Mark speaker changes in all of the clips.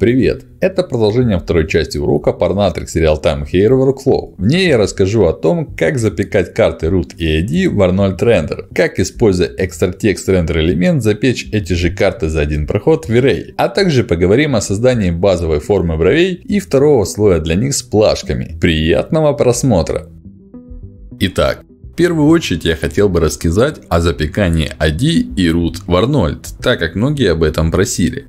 Speaker 1: Привет! Это продолжение второй части урока Parnatrix Real Time Hair Workflow. В ней я расскажу о том, как запекать карты root и ID в Arnold Render, как используя Text Render элемент запечь эти же карты за один проход в V-Ray, а также поговорим о создании базовой формы бровей и второго слоя для них с плашками. Приятного просмотра! Итак, в первую очередь я хотел бы рассказать о запекании ID и root в Arnold, так как многие об этом просили.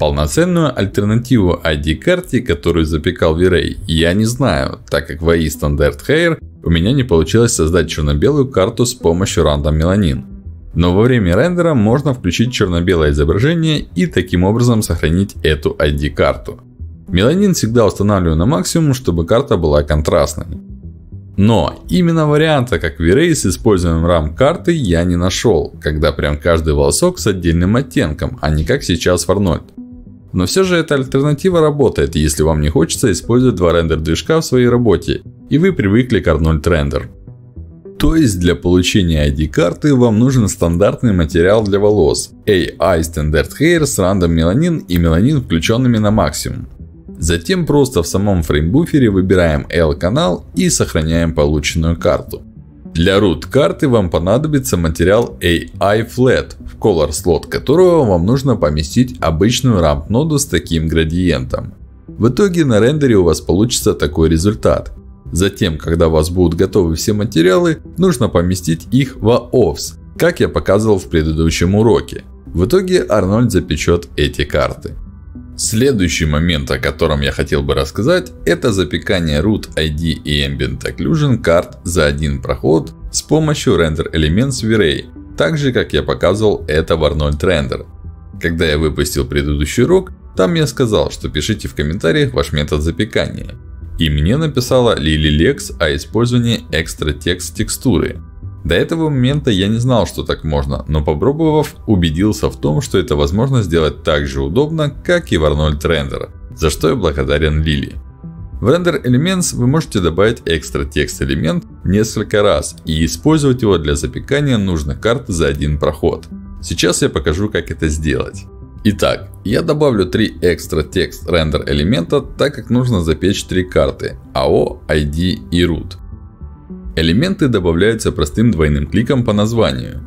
Speaker 1: Полноценную альтернативу ID-карте, которую запекал V-Ray, я не знаю, так как в AI Standard Hair у меня не получилось создать черно-белую карту с помощью Random Melanin. Но во время рендера можно включить черно-белое изображение и таким образом сохранить эту ID-карту. Меланин всегда устанавливаю на максимум, чтобы карта была контрастной. Но именно варианта, как V-Ray с использованием RAM карты я не нашел, когда прям каждый волосок с отдельным оттенком, а не как сейчас в Arnold. Но все же эта альтернатива работает, если вам не хочется использовать два рендер движка в своей работе, и вы привыкли к Arnold Render. То есть для получения ID карты вам нужен стандартный материал для волос AI Standard Hair с рандом меланин и меланин включенными на максимум. Затем просто в самом фреймбуфере выбираем L канал и сохраняем полученную карту. Для root карты вам понадобится материал AI Flat color слот которого вам нужно поместить обычную ramp ноду с таким градиентом. В итоге на рендере у вас получится такой результат. Затем, когда у вас будут готовы все материалы, нужно поместить их в AOFS, как я показывал в предыдущем уроке. В итоге Арнольд запечет эти карты. Следующий момент, о котором я хотел бы рассказать, это запекание root ID и ambient occlusion карт за один проход с помощью render elements V-Ray так же, как я показывал это в Arnold Render. Когда я выпустил предыдущий урок, там я сказал, что пишите в комментариях ваш метод запекания. И мне написала Lily Lex о использовании экстра текст текстуры. До этого момента я не знал, что так можно, но попробовав, убедился в том, что это возможно сделать так же удобно, как и в Arnold Render, за что я благодарен Лили. В Render Elements вы можете добавить экстра текст элемент несколько раз и использовать его для запекания нужных карт за один проход. Сейчас я покажу, как это сделать. Итак, я добавлю три экстра текст рендер элемента, так как нужно запечь три карты AO, ID и root. Элементы добавляются простым двойным кликом по названию.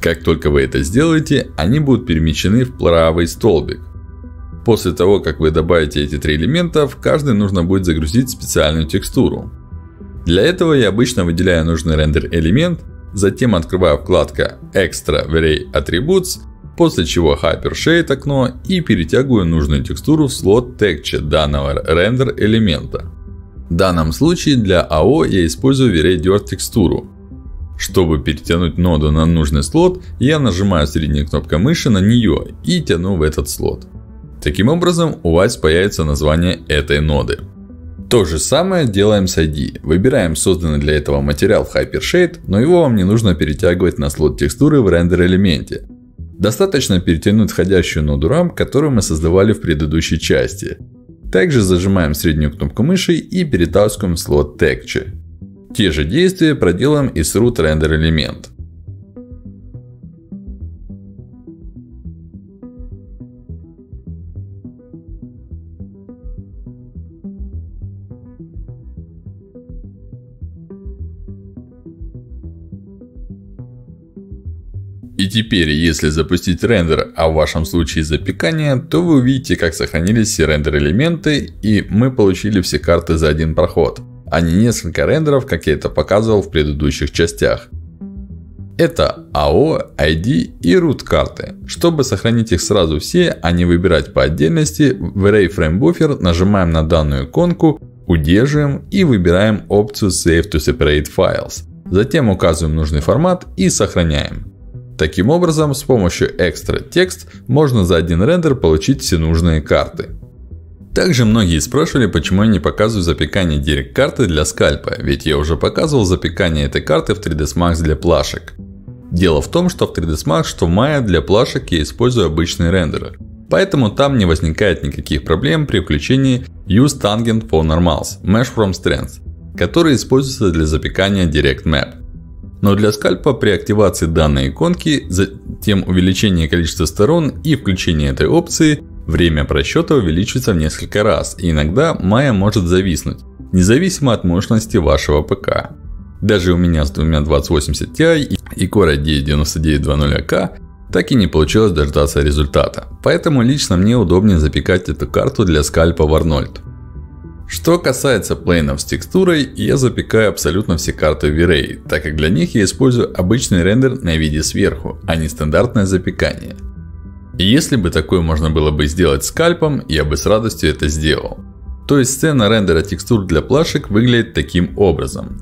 Speaker 1: Как только вы это сделаете, они будут перемещены в правый столбик. После того, как вы добавите эти три элемента, в каждый нужно будет загрузить специальную текстуру. Для этого я обычно выделяю нужный рендер элемент, затем открываю вкладка Extra Array Attributes, после чего Hypershade окно и перетягиваю нужную текстуру в слот Texture данного рендер элемента. В данном случае для AO я использую V-Ray текстуру. Чтобы перетянуть ноду на нужный слот, я нажимаю средней кнопкой мыши на нее и тяну в этот слот. Таким образом, у вас появится название этой ноды. То же самое делаем с ID. Выбираем созданный для этого материал в Hypershade, но его вам не нужно перетягивать на слот текстуры в рендер элементе. Достаточно перетянуть входящую ноду RAM, которую мы создавали в предыдущей части. Также зажимаем среднюю кнопку мыши и перетаскиваем слот Texture. Те же действия проделаем и с root render элемент. И теперь, если запустить рендер, а в вашем случае запекание, то вы увидите, как сохранились все рендер элементы, и мы получили все карты за один проход, а не несколько рендеров, как я это показывал в предыдущих частях. Это AO, ID и root карты. Чтобы сохранить их сразу все, а не выбирать по отдельности, в Array Frame Buffer нажимаем на данную иконку, удерживаем и выбираем опцию Save to Separate Files. Затем указываем нужный формат и сохраняем. Таким образом, с помощью экстра текст можно за один рендер получить все нужные карты. Также многие спрашивали, почему я не показываю запекание директ карты для скальпа, ведь я уже показывал запекание этой карты в 3ds Max для плашек. Дело в том, что в 3ds Max, что в Maya для плашек я использую обычные рендеры. Поэтому там не возникает никаких проблем при включении Use Tangent for Normals Mesh from Strengths, который используется для запекания Direct Map. Но для скальпа при активации данной иконки, затем увеличение количества сторон и включение этой опции, время просчета увеличивается в несколько раз, и иногда Maya может зависнуть, независимо от мощности вашего ПК. Даже у меня с двумя 2080 Ti и Core i9-9920K так и не получилось дождаться результата. Поэтому лично мне удобнее запекать эту карту для скальпа в Arnold. Что касается плейнов с текстурой, я запекаю абсолютно все карты в V-Ray, так как для них я использую обычный рендер на виде сверху, а не стандартное запекание. Если бы такое можно было бы сделать скальпом, я бы с радостью это сделал. То есть сцена рендера текстур для плашек выглядит таким образом.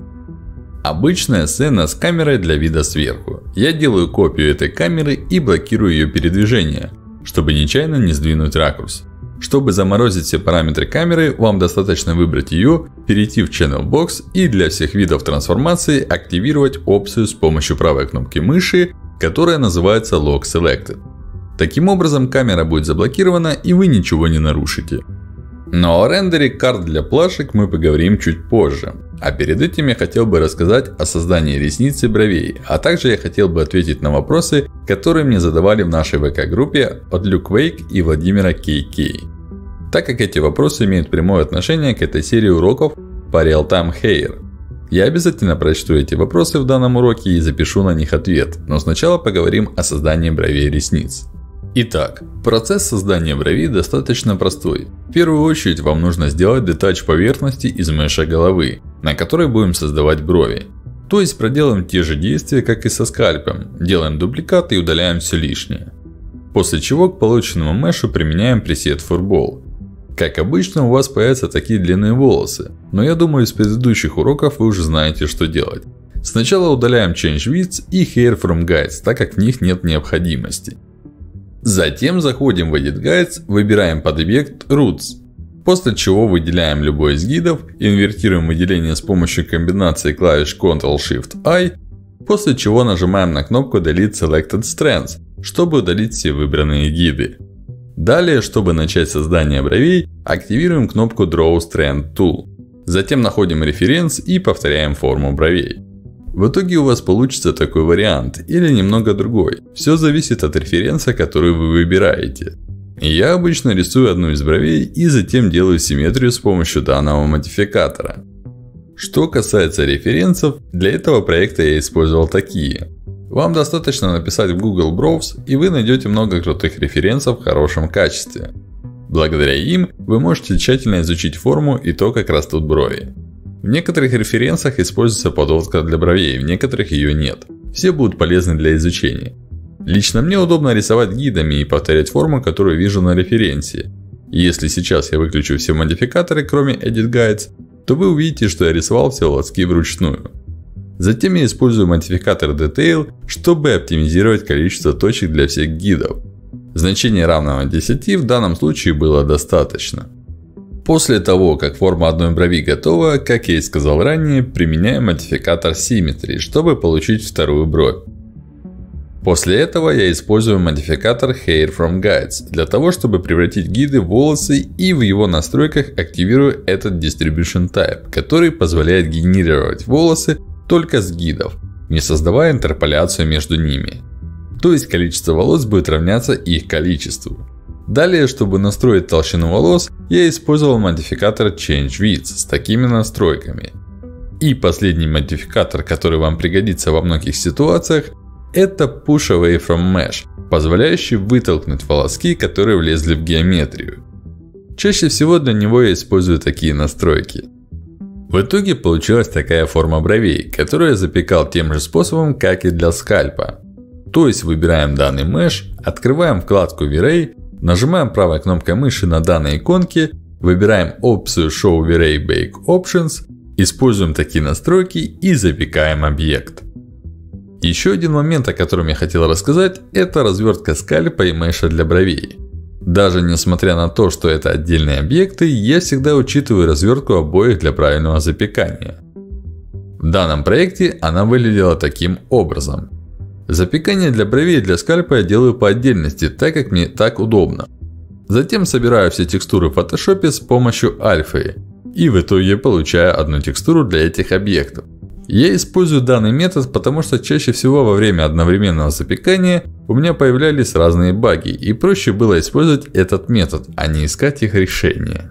Speaker 1: Обычная сцена с камерой для вида сверху. Я делаю копию этой камеры и блокирую ее передвижение, чтобы нечаянно не сдвинуть ракурс. Чтобы заморозить все параметры камеры, вам достаточно выбрать ее, перейти в Channel Box и для всех видов трансформации активировать опцию с помощью правой кнопки мыши, которая называется Lock Selected. Таким образом, камера будет заблокирована и вы ничего не нарушите. Но о рендере карт для плашек мы поговорим чуть позже. А перед этим я хотел бы рассказать о создании ресниц и бровей. А также я хотел бы ответить на вопросы, которые мне задавали в нашей ВК-группе от Люк Вейк и Владимира Кей Так как эти вопросы имеют прямое отношение к этой серии уроков по Real-Time Hair. Я обязательно прочту эти вопросы в данном уроке и запишу на них ответ. Но сначала поговорим о создании бровей и ресниц. Итак, процесс создания бровей достаточно простой. В первую очередь вам нужно сделать детач поверхности из меша головы, на которой будем создавать брови. То есть проделаем те же действия, как и со скальпом. Делаем дубликат и удаляем все лишнее. После чего к полученному мешу применяем пресет Furball. Как обычно у вас появятся такие длинные волосы. Но я думаю из предыдущих уроков вы уже знаете что делать. Сначала удаляем Change Width и Hair from Guides, так как в них нет необходимости. Затем заходим в Edit Guides, выбираем подобъект Roots. После чего выделяем любой из гидов, инвертируем выделение с помощью комбинации клавиш Ctrl-Shift-I, после чего нажимаем на кнопку Delete Selected Strands, чтобы удалить все выбранные гиды. Далее, чтобы начать создание бровей, активируем кнопку Draw Strand Tool. Затем находим референс и повторяем форму бровей. В итоге у вас получится такой вариант или немного другой. Все зависит от референса, который вы выбираете. Я обычно рисую одну из бровей и затем делаю симметрию с помощью данного модификатора. Что касается референсов, для этого проекта я использовал такие. Вам достаточно написать в Google Browse и вы найдете много крутых референсов в хорошем качестве. Благодаря им вы можете тщательно изучить форму и то, как растут брови. В некоторых референсах используется подводка для бровей, в некоторых ее нет. Все будут полезны для изучения. Лично мне удобно рисовать гидами и повторять форму, которую вижу на референсе. И если сейчас я выключу все модификаторы, кроме Edit Guides, то вы увидите, что я рисовал все волоски вручную. Затем я использую модификатор Detail, чтобы оптимизировать количество точек для всех гидов. Значение равного 10 в данном случае было достаточно. После того, как форма одной брови готова, как я и сказал ранее, применяем модификатор Symmetry, чтобы получить вторую бровь. После этого я использую модификатор Hair from Guides, для того, чтобы превратить гиды в волосы и в его настройках активирую этот Distribution Type, который позволяет генерировать волосы только с гидов, не создавая интерполяцию между ними. То есть количество волос будет равняться их количеству. Далее, чтобы настроить толщину волос, я использовал модификатор Change Width с такими настройками. И последний модификатор, который вам пригодится во многих ситуациях, это Push Away from Mesh, позволяющий вытолкнуть волоски, которые влезли в геометрию. Чаще всего для него я использую такие настройки. В итоге получилась такая форма бровей, которую я запекал тем же способом, как и для скальпа. То есть выбираем данный меш, открываем вкладку V-Ray, Нажимаем правой кнопкой мыши на данной иконке, выбираем опцию Show V-Ray Bake Options, используем такие настройки и запекаем объект. Еще один момент, о котором я хотел рассказать, это развертка скальпа и меша для бровей. Даже несмотря на то, что это отдельные объекты, я всегда учитываю развертку обоих для правильного запекания. В данном проекте она выглядела таким образом. Запекание для бровей и для скальпа я делаю по отдельности, так как мне так удобно. Затем собираю все текстуры в Photoshop с помощью альфы. И в итоге получаю одну текстуру для этих объектов. Я использую данный метод, потому что чаще всего во время одновременного запекания у меня появлялись разные баги, и проще было использовать этот метод, а не искать их решение.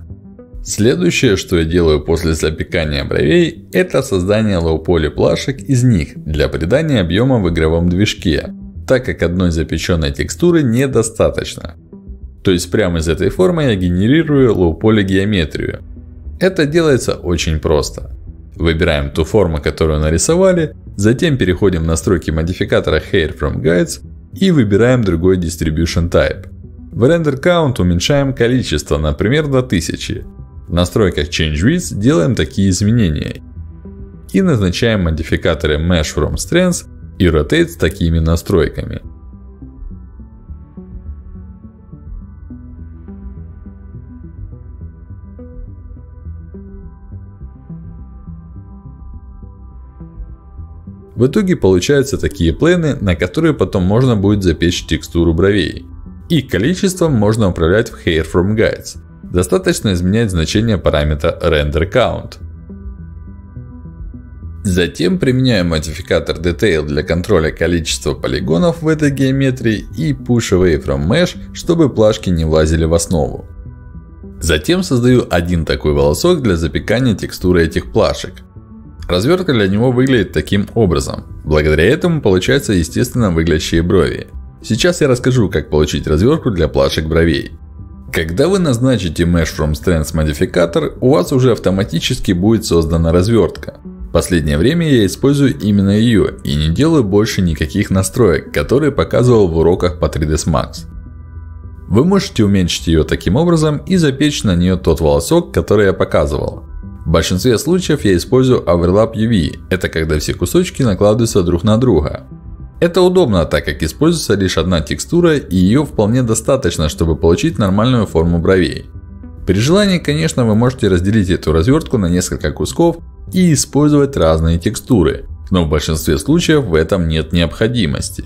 Speaker 1: Следующее, что я делаю после запекания бровей, это создание лоу-поли плашек из них для придания объема в игровом движке, так как одной запеченной текстуры недостаточно. То есть прямо из этой формы я генерирую лоу-поли геометрию. Это делается очень просто. Выбираем ту форму, которую нарисовали, затем переходим в настройки модификатора Hair from Guides и выбираем другой Distribution Type. В Render Count уменьшаем количество, например, до 1000. В настройках Change Width делаем такие изменения. И назначаем модификаторы Mesh from Strength и Rotate с такими настройками. В итоге получаются такие плены, на которые потом можно будет запечь текстуру бровей. Их количеством можно управлять в Hair from Guides. Достаточно изменять значение параметра Render Count. Затем применяю модификатор Detail для контроля количества полигонов в этой геометрии и Push Away from Mesh, чтобы плашки не влазили в основу. Затем создаю один такой волосок для запекания текстуры этих плашек. Развертка для него выглядит таким образом. Благодаря этому получаются естественно выглядящие брови. Сейчас я расскажу, как получить развертку для плашек бровей. Когда вы назначите Mesh from Strands модификатор, у вас уже автоматически будет создана развертка. Последнее время я использую именно ее и не делаю больше никаких настроек, которые показывал в уроках по 3ds Max. Вы можете уменьшить ее таким образом и запечь на нее тот волосок, который я показывал. В большинстве случаев я использую Overlap UV. Это когда все кусочки накладываются друг на друга. Это удобно, так как используется лишь одна текстура и ее вполне достаточно, чтобы получить нормальную форму бровей. При желании, конечно, вы можете разделить эту развертку на несколько кусков и использовать разные текстуры. Но в большинстве случаев в этом нет необходимости.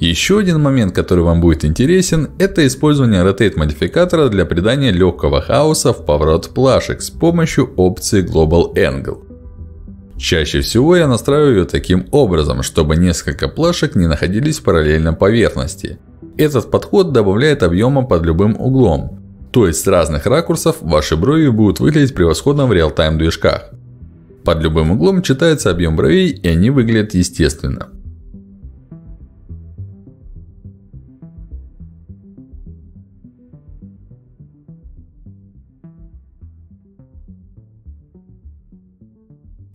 Speaker 1: Еще один момент, который вам будет интересен, это использование Rotate модификатора для придания легкого хаоса в поворот плашек с помощью опции Global Angle. Чаще всего я настраиваю ее таким образом, чтобы несколько плашек не находились в параллельном поверхности. Этот подход добавляет объема под любым углом. То есть с разных ракурсов ваши брови будут выглядеть превосходно в реал-тайм движках. Под любым углом читается объем бровей и они выглядят естественно.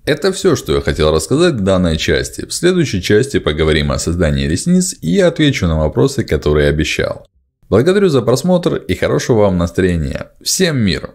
Speaker 1: Это все, что я хотел рассказать в данной части. В следующей части поговорим о создании ресниц и я отвечу на вопросы, которые обещал. Благодарю за просмотр и хорошего вам настроения. Всем мира!